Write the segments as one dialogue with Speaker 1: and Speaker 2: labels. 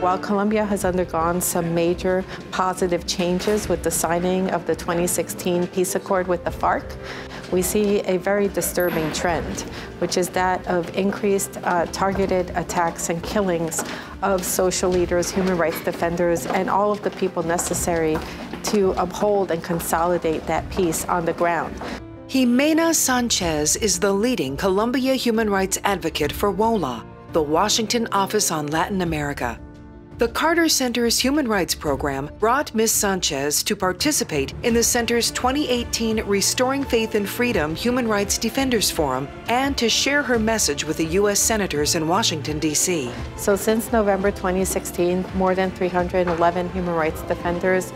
Speaker 1: While Colombia has undergone some major positive changes with the signing of the 2016 peace accord with the FARC, we see a very disturbing trend, which is that of increased uh, targeted attacks and killings of social leaders, human rights defenders, and all of the people necessary to uphold and consolidate that peace on the ground.
Speaker 2: Gimena Sanchez is the leading Colombia human rights advocate for WOLA, the Washington Office on Latin America. The Carter Center's Human Rights Program brought Ms. Sanchez to participate in the Center's 2018 Restoring Faith and Freedom Human Rights Defenders Forum and to share her message with the U.S. Senators in Washington, D.C.
Speaker 1: So, since November 2016, more than 311 human rights defenders,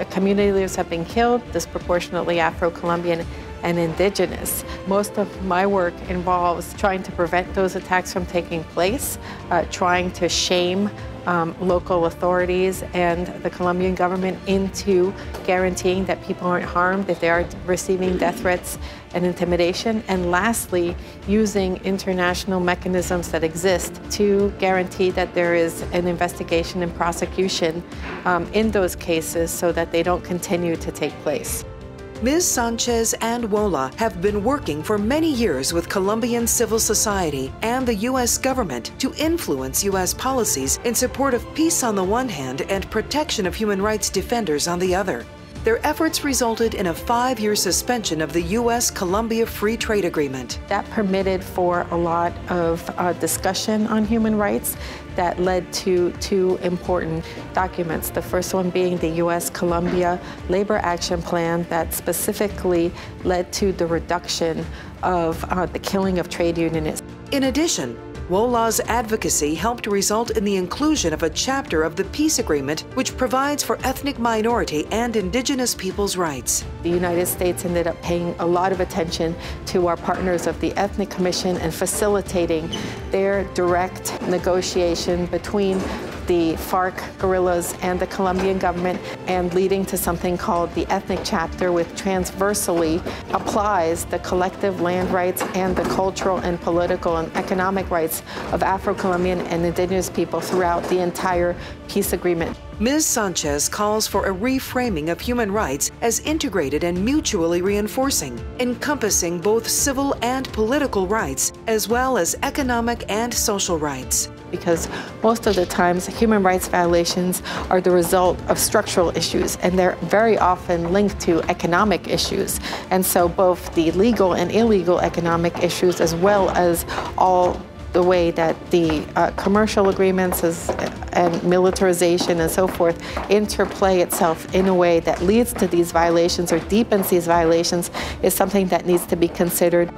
Speaker 1: uh, community leaders have been killed, disproportionately Afro Colombian and indigenous. Most of my work involves trying to prevent those attacks from taking place, uh, trying to shame um, local authorities and the Colombian government into guaranteeing that people aren't harmed if they are receiving death threats and intimidation. And lastly, using international mechanisms that exist to guarantee that there is an investigation and prosecution um, in those cases so that they don't continue to take place.
Speaker 2: Ms. Sanchez and WOLA have been working for many years with Colombian civil society and the U.S. government to influence U.S. policies in support of peace on the one hand and protection of human rights defenders on the other. Their efforts resulted in a five year suspension of the U.S. Colombia Free Trade Agreement.
Speaker 1: That permitted for a lot of uh, discussion on human rights that led to two important documents. The first one being the U.S. Colombia Labor Action Plan that specifically led to the reduction of uh, the killing of trade unionists.
Speaker 2: In addition, WOLA's advocacy helped result in the inclusion of a chapter of the peace agreement which provides for ethnic minority and indigenous peoples' rights.
Speaker 1: The United States ended up paying a lot of attention to our partners of the Ethnic Commission and facilitating their direct negotiation between the FARC guerrillas and the Colombian government and leading to something called the ethnic chapter, which transversally applies the collective land rights and the cultural and political and economic rights of Afro-Colombian and indigenous people throughout the entire peace agreement.
Speaker 2: Ms. Sanchez calls for a reframing of human rights as integrated and mutually reinforcing, encompassing both civil and political rights, as well as economic and social rights
Speaker 1: because most of the times human rights violations are the result of structural issues and they're very often linked to economic issues. And so both the legal and illegal economic issues as well as all the way that the uh, commercial agreements is, and militarization and so forth interplay itself in a way that leads to these violations or deepens these violations is something that needs to be considered.